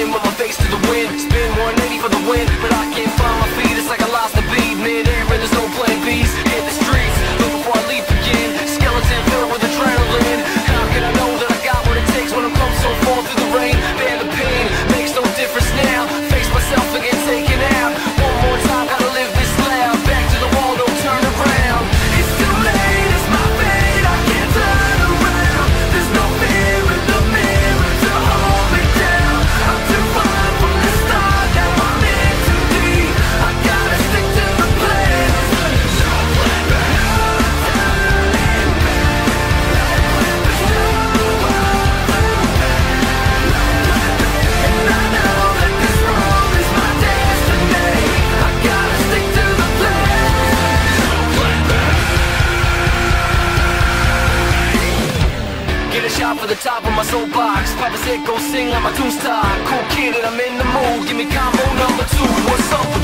in the top of my soapbox. Papa said go sing on my tombstone." Cool kid and I'm in the mood. Give me combo number two. What's up?